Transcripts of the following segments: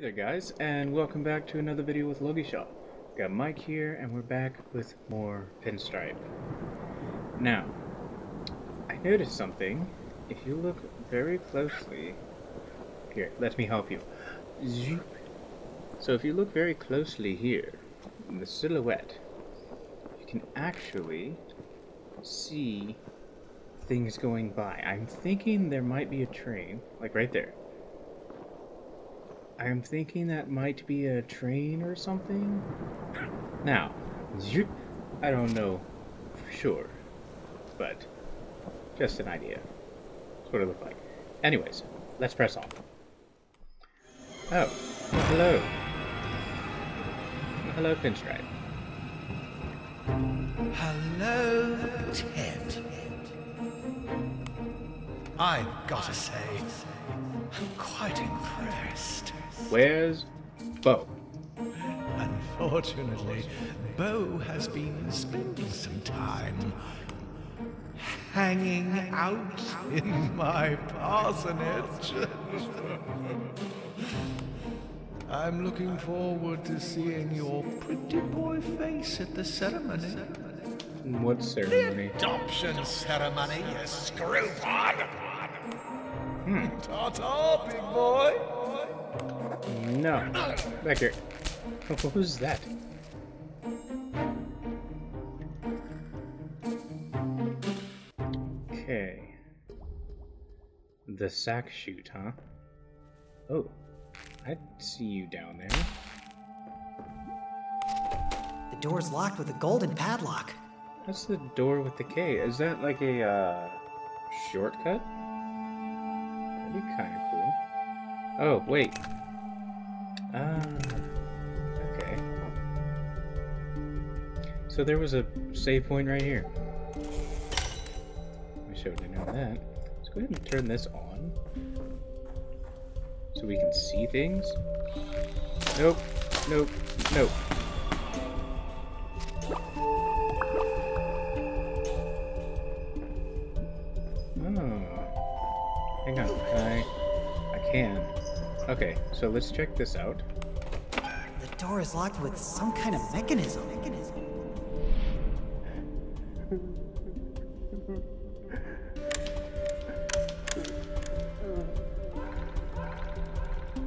there guys, and welcome back to another video with Logyshaw. Got Mike here, and we're back with more Pinstripe. Now, I noticed something. If you look very closely... Here, let me help you. Zoop. So if you look very closely here, in the silhouette, you can actually see things going by. I'm thinking there might be a train, like right there. I'm thinking that might be a train or something. Now, I don't know for sure, but just an idea. That's what it looked like. Anyways, let's press on. Oh, hello. Hello, Pinstripe. Hello, Ted. I've got to say, I'm quite impressed. Where's Bo? Unfortunately, Bo has been spending some time hanging out in my parsonage. I'm looking forward to seeing your pretty boy face at the ceremony. What ceremony? The Adoption ceremony, you screwpod! Hmm. Ta-ta, big boy! No. Back here. What was that? Okay. The sack chute, huh? Oh. I see you down there. The door's locked with a golden padlock. That's the door with the K. Is that like a uh, shortcut? That'd be kind of cool. Oh, wait. Ah, okay. So there was a save point right here. I should have known that. Let's go ahead and turn this on. So we can see things. Nope. Nope. Nope. So let's check this out. The door is locked with some kind of mechanism. mechanism.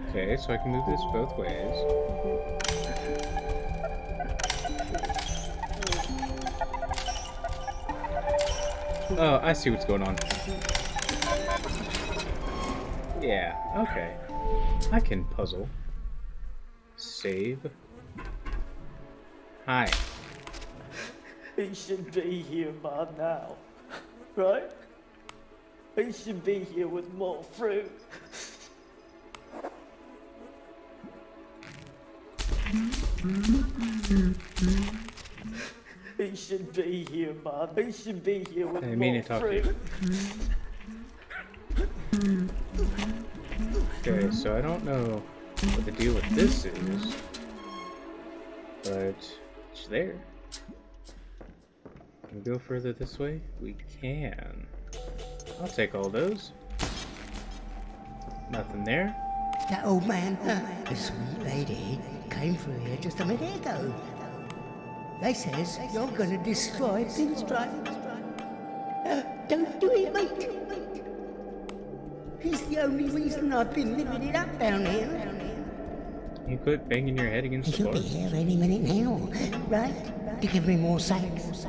Okay, so I can move this both ways. Oh, I see what's going on. Yeah, okay. I can puzzle. Save. Hi. He should be here by now, right? He should be here with more fruit. He should be here, Bob. He should be here with I more mean to fruit. Okay, so I don't know what the deal with this is, but it's there. Can we go further this way? We can. I'll take all those. Nothing there. That old man, the sweet lady, came through here just a minute ago. They says you're gonna destroy Pinstripe. Don't do it, mate. He's the only reason I've been living it up down here. You quit banging your head against the He'll door. be here any minute now, right? To give me more sacks.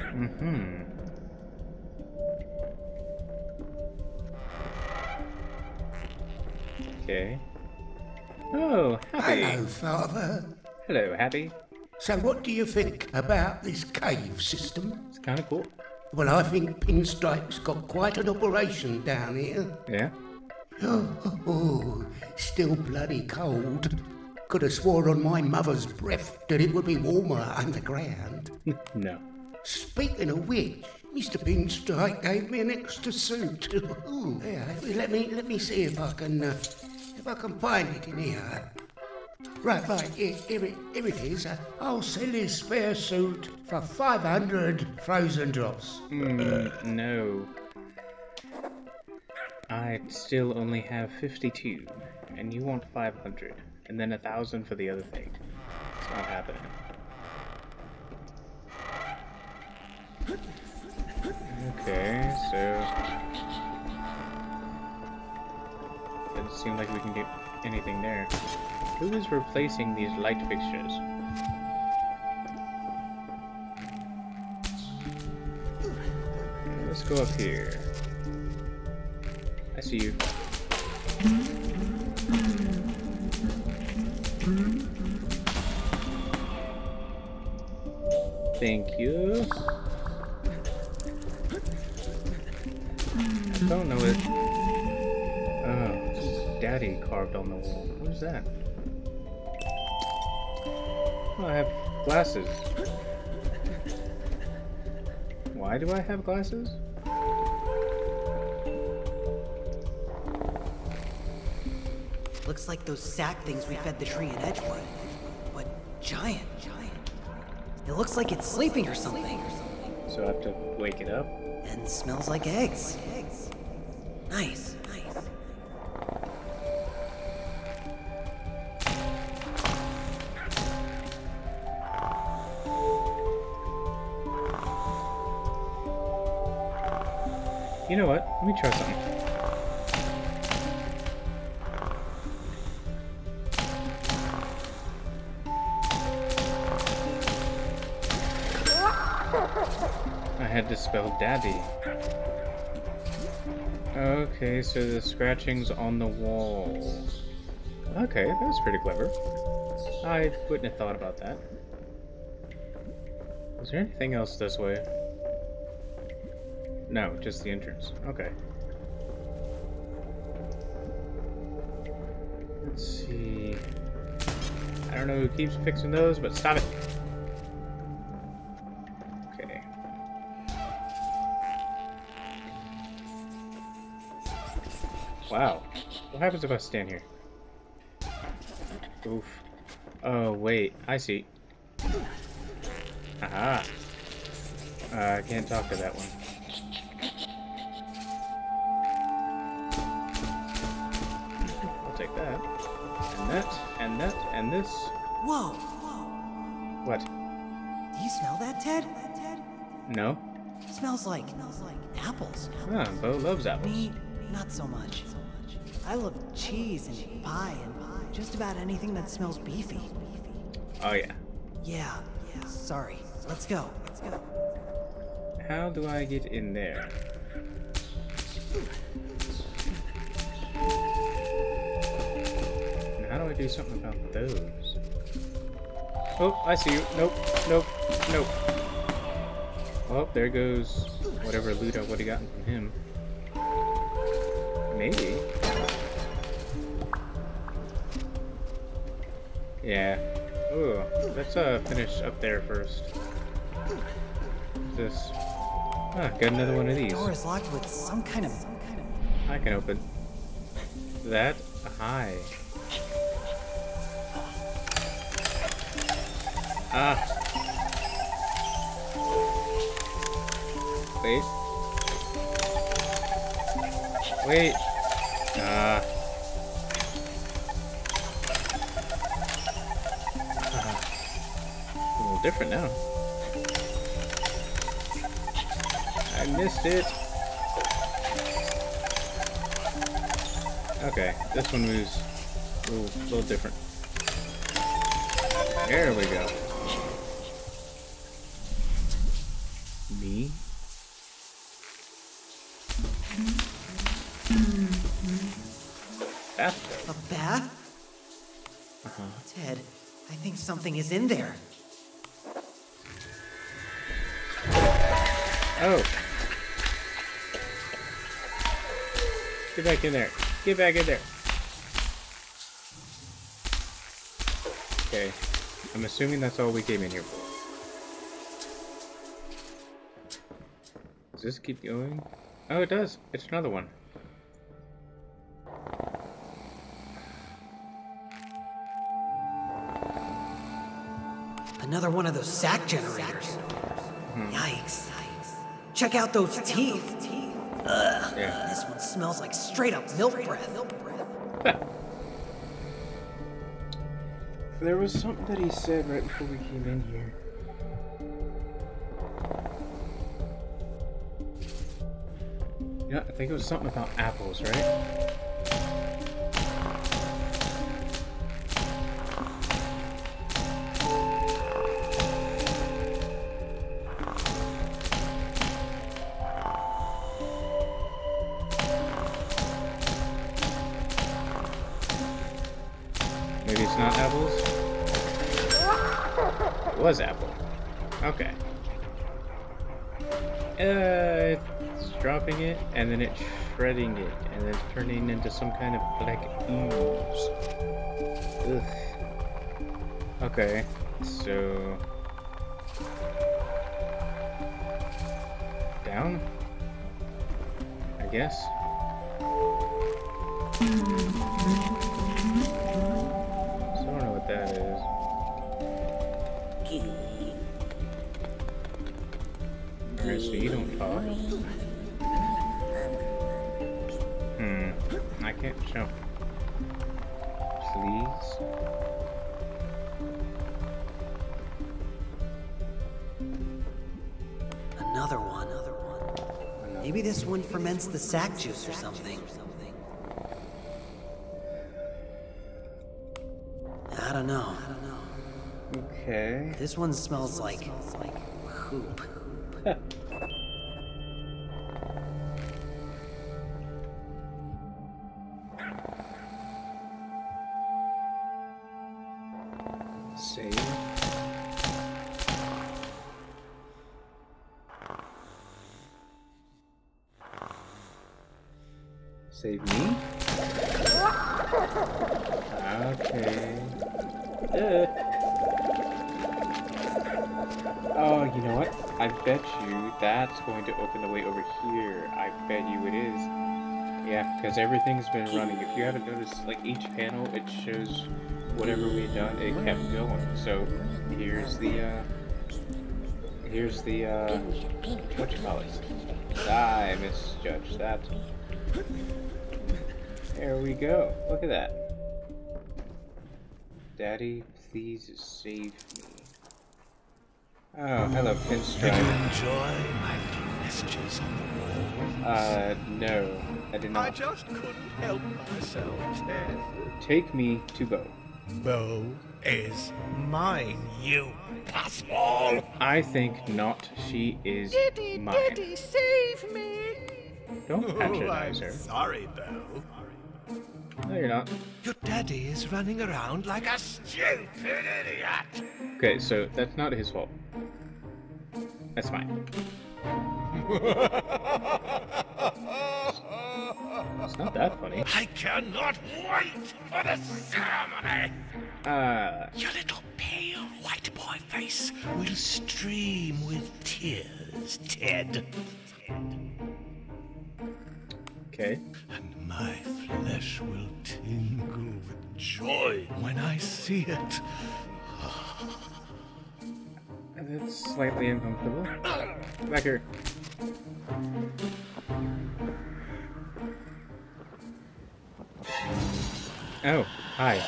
Mm-hmm. Okay. Oh, Happy. Hello, Father. Hello, Happy. So, what do you think about this cave system? It's kind of cool. Well, I think Pinstripe's got quite an operation down here. Yeah. Oh, oh, still bloody cold. Could have swore on my mother's breath that it would be warmer underground. no. Speaking of which, Mr. Pinstripe gave me an extra suit. Ooh, yeah, let me let me see if I can uh, if I can find it in here. Right, right, here, here, it, here it is. Uh, I'll sell this spare suit for 500 frozen drops. Mm, no. I still only have 52. and you want 500, and then a thousand for the other thing. It's not happening. Okay, so doesn't seem like we can get anything there. Who is replacing these light fixtures? Let's go up here. I see you. Thank you. I don't know it. Carved on the wall. What is that? Oh, I have glasses. Why do I have glasses? Looks like those sack things we fed the tree in Edgewood. But giant, giant. It looks like it's sleeping or something. So I have to wake it up? And smells like eggs. Nice, You know what? Let me try something. I had to spell daddy. Okay, so the scratching's on the wall. Okay, that was pretty clever. I wouldn't have thought about that. Is there anything else this way? No, just the entrance. Okay. Let's see. I don't know who keeps fixing those, but stop it. Okay. Wow. What happens if I stand here? Oof. Oh, wait. I see. Aha. Uh, I can't talk to that one. That, and that, and this. Whoa, whoa. What? Do you smell that, Ted? No? Smells like, smells like apples. Ah, Bo loves apples. Me, not so much. I love cheese and pie and just about anything that smells beefy. Oh, yeah. Yeah, yeah. Sorry. Let's go. Let's go. How do I get in there? How do I do something about those? Oh, I see you. Nope, nope, nope. Oh, there goes whatever loot I would have gotten from him. Maybe. Yeah. Ooh, let's uh finish up there first. This. Ah, got another one of these. Door is locked with some kind of. Some kind of. I can open that. Hi. Ah. Wait. Wait. Ah. A little different now. I missed it. Okay, this one moves a little, little different. There we go. Something is in there. Oh. Get back in there. Get back in there. Okay. I'm assuming that's all we came in here for. Does this keep going? Oh, it does. It's another one. Another one of those sack generators. Yikes. Check out those teeth. Yeah. This one smells like straight up milk breath. There was something that he said right before we came in here. Yeah, I think it was something about apples, right? It's not apples? It was apple. Okay. Uh, it's dropping it, and then it's shredding it, and then it's turning into some kind of black ooze. Ugh. Okay, so... Down? I guess. Maybe this one ferments the sack juice or something. I don't know. I don't know. Okay. This one smells like poop. The way over here. I bet you it is. Yeah, because everything's been running. If you haven't noticed, like each panel, it shows whatever we've done, it kept going. So here's the, uh, here's the, uh, what you call it? I misjudged that. There we go. Look at that. Daddy, please save me. Oh, hello, Pinstripe. enjoy my messages on the wall? Uh, no, I did I not. just couldn't help myself, Ted. Take me to Bo. Bo is mine, you puzzle. I think not. She is mine. save me. Don't patronize her. sorry, Bo. No, you're not. Your daddy is running around like a stupid idiot. Okay, so that's not his fault. That's fine. It's not that funny. I cannot wait for the ceremony. Uh, Your little pale white boy face will stream with tears, Ted. okay. And my flesh will tingle with joy when I see it. That's slightly uncomfortable. Back here. Oh, hi.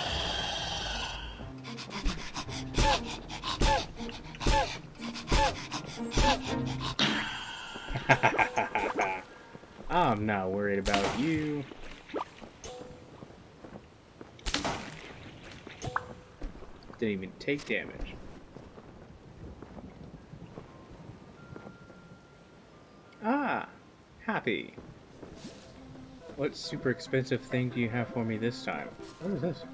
I'm not worried about you. Didn't even take damage. Happy. What super expensive thing do you have for me this time? What is this?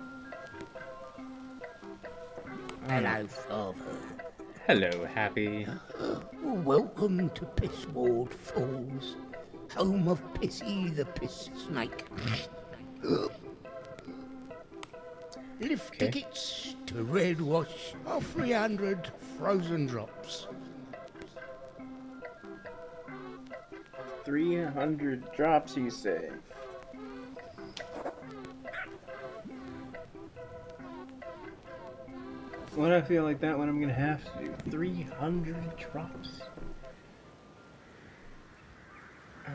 Hello, Father. Hello, Happy. Welcome to Pissward Falls, home of Pissy the Piss Snake. Lift Okay. tickets to Red Wash are 300 frozen drops. 300 drops, you say? What I feel like that one I'm gonna have to do. 300 drops.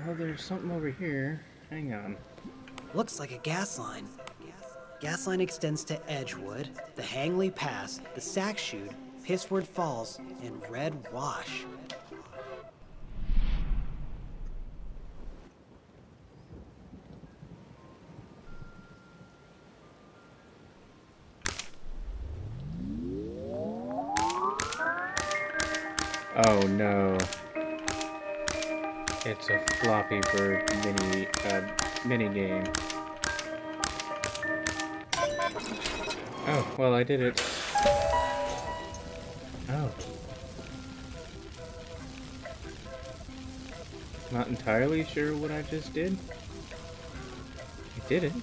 Oh, there's something over here. Hang on. Looks like a gas line. Gas line extends to Edgewood, the Hangley Pass, the Sack Chute, Pissward Falls, and Red Wash. Floppy mini uh, mini game. Oh, well I did it. Oh. Not entirely sure what I just did. I did it.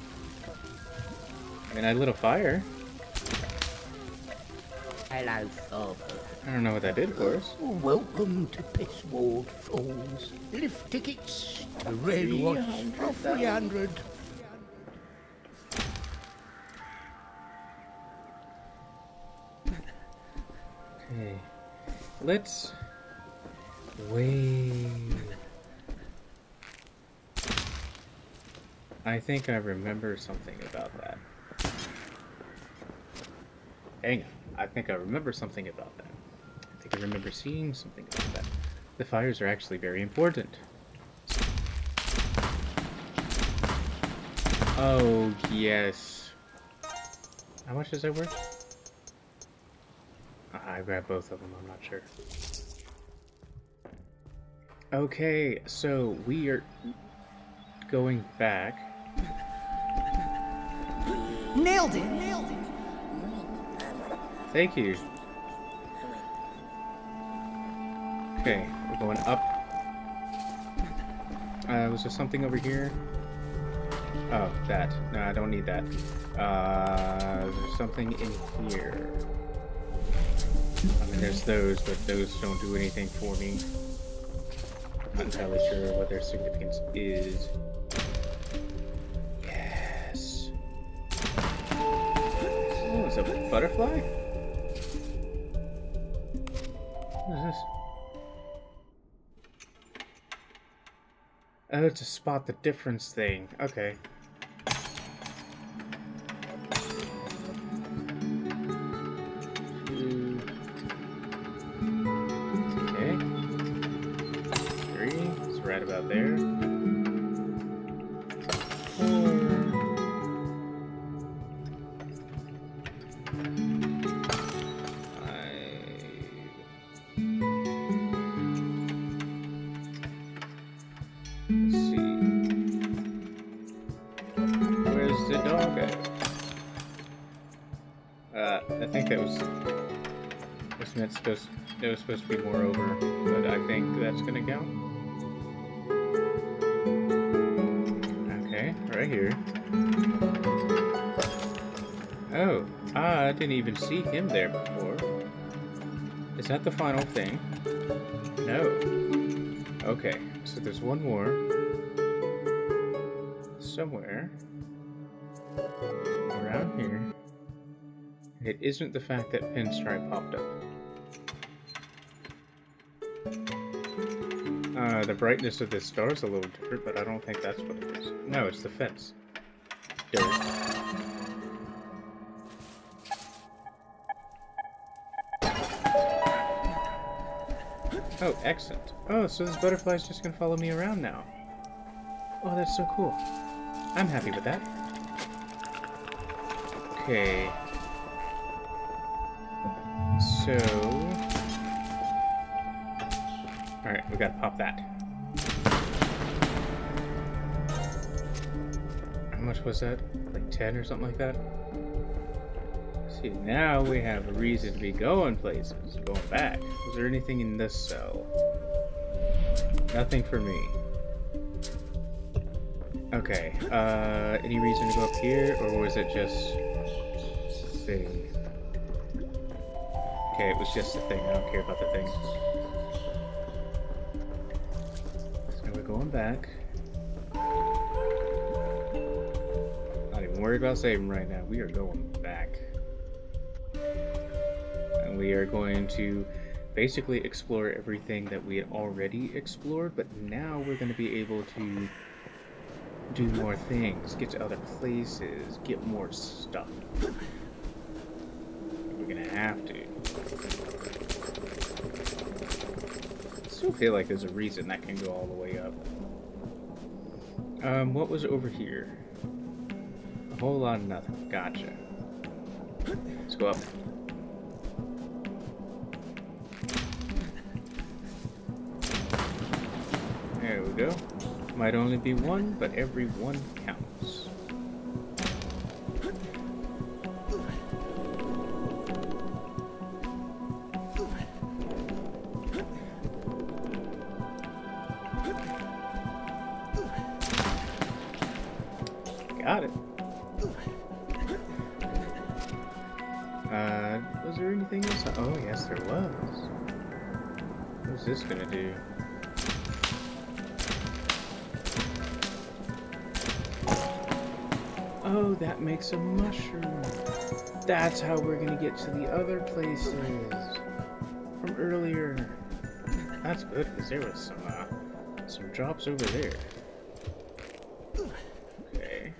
I mean, I lit a fire. Hello, Father. I don't know what that did for us. Welcome to Pissward Falls. Lift tickets to Red Wash for 300. Okay. Let's wait. I think I remember something about that. Hang on. I think I remember something about that. I think I remember seeing something about that. The fires are actually very important. Oh, yes. How much is that worth? I grabbed both of them, I'm not sure. Okay, so we are going back. Nailed it! Nailed it! Thank you. Okay, we're going up. Uh, was there something over here? Oh, that. No, I don't need that. Uh, there's something in here. I mean, there's those, but those don't do anything for me. I'm Not entirely sure what their significance is. Yes. Oh, that a butterfly? This? Oh, to spot the difference thing. Okay. Supposed to be more over, but I think that's gonna count. Okay, right here. Oh, I didn't even see him there before. Is that the final thing? No. Okay, so there's one more. Somewhere. Around here. And it isn't the fact that Pinstripe popped up. The brightness of this star is a little different, but I don't think that's what it is. No, it's the fence. Oh, excellent. Oh, so this butterfly's just gonna follow me around now. Oh, that's so cool. I'm happy with that. Okay. So... Alright, we gotta pop that. Much was that? Like 10 or something like that? See, now we have a reason to be going places, going back. Was there anything in this cell? Nothing for me. Okay, uh, any reason to go up here, or was it just thing? Okay, it was just a thing. I don't care about the thing. So we're going back. About saving right now. We are going back. And we are going to basically explore everything that we had already explored, but now we're going to be able to do more things, get to other places, get more stuff. We're gonna have to. I still feel like there's a reason that can go all the way up. Um, what was over here? Whole lot of nothing. Gotcha. Let's go up. There we go. Might only be one, but every one counts. Yes, there was. What's this gonna do? Oh, that makes a mushroom. That's how we're gonna get to the other places from earlier. That's good, because there was some, uh, some drops over there. Okay.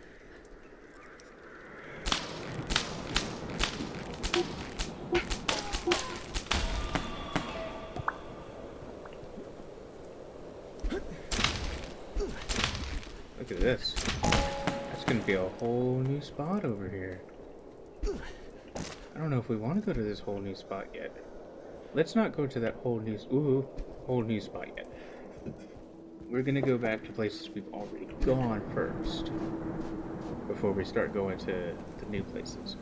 Look at this. That's gonna be a whole new spot over here. I don't know if we want to go to this whole new spot yet. Let's not go to that whole new ooh whole new spot yet. We're gonna go back to places we've already gone first before we start going to the new places.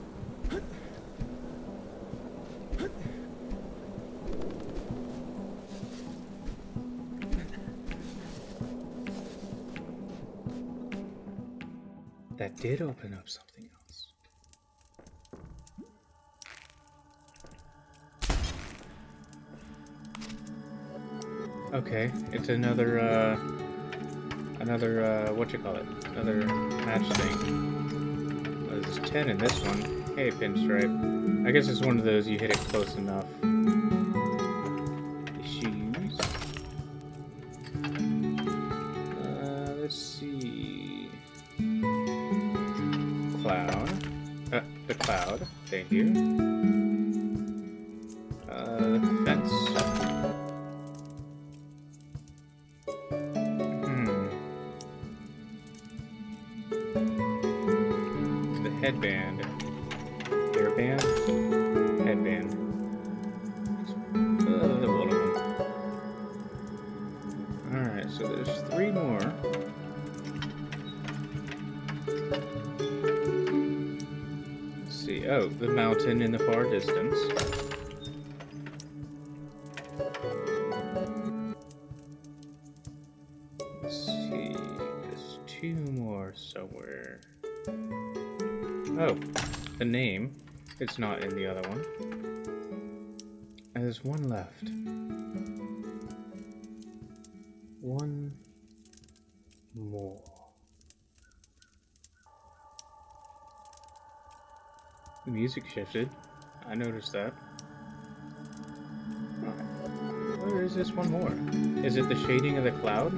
Did open up something else. Okay, it's another, uh, another, uh, what you call it? Another match thing. There's 10 in this one. Hey, Pinstripe. I guess it's one of those you hit it close enough. Headband. Hairband? Headband. Uh, the one of them. Alright, so there's three more. Let's see. Oh, the mountain in the far distance. It's not in the other one. And there's one left. One more. The music shifted. I noticed that. Where is this one more? Is it the shading of the cloud?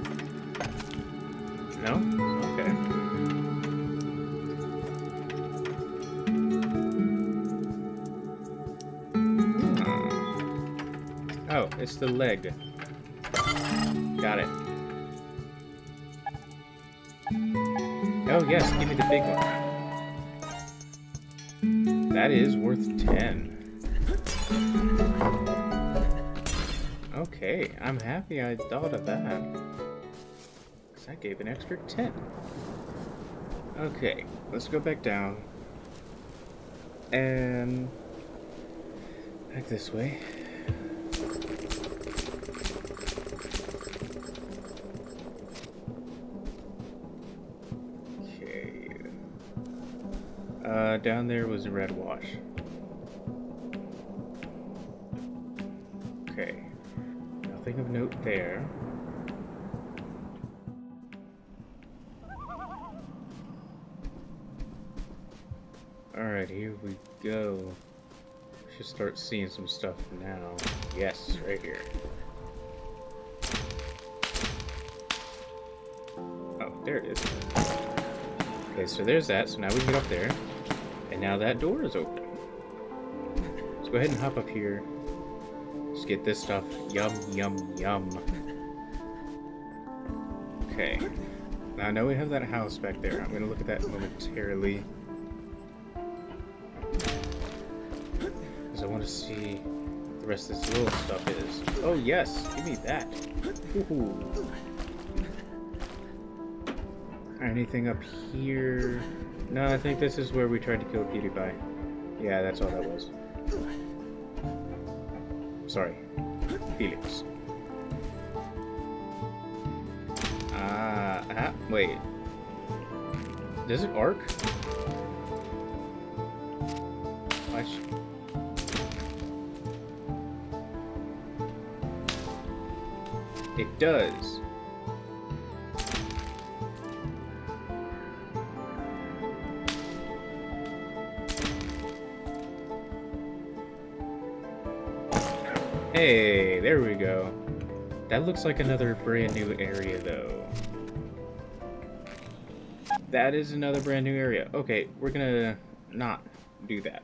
No? It's the leg. Got it. Oh yes, give me the big one. That is worth 10. Okay, I'm happy I thought of that. Because I gave an extra 10. Okay, let's go back down. And... Back this way. Down there was a red wash. Okay. Nothing of note there. Alright, here we go. Should start seeing some stuff now. Yes, right here. Oh, there it is. Okay, so there's that. So now we can get up there. And now that door is open. Let's go ahead and hop up here. Let's get this stuff. Yum, yum, yum. Okay. Now I know we have that house back there. I'm gonna look at that momentarily. Because I want to see the rest of this little stuff is. Oh yes, give me that. Ooh. Anything up here? No, I think this is where we tried to kill PewDiePie. Yeah, that's all that was. Sorry. Felix. Ah, ah, wait. Does it arc? It does. Hey, there we go. That looks like another brand new area, though. That is another brand new area. Okay, we're gonna not do that.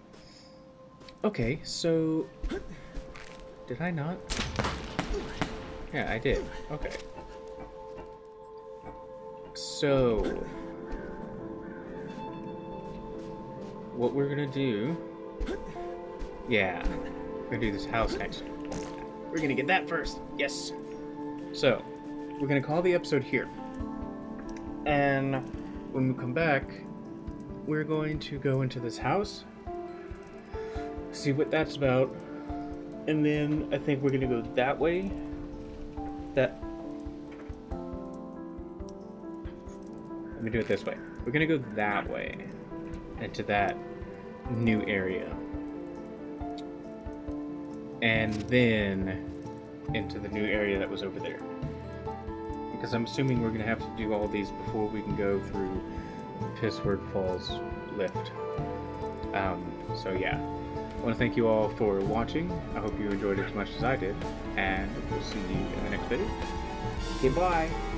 Okay, so... Did I not? Yeah, I did. Okay. So... What we're gonna do... Yeah, we're gonna do this house next. We're gonna get that first. Yes. So, we're gonna call the episode here. And when we come back, we're going to go into this house, see what that's about, and then I think we're gonna go that way. That. Let me do it this way. We're gonna go that way into that new area. And then into the new area that was over there. Because I'm assuming we're gonna have to do all these before we can go through Pissward Falls lift. Um, so yeah. I want to thank you all for watching. I hope you enjoyed it as much as I did. And we'll see you in the next video. Goodbye!